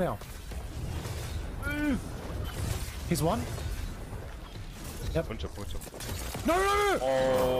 now. He's one. Yep. Punch up, punch up. No, no, no! Oh